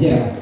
yeah.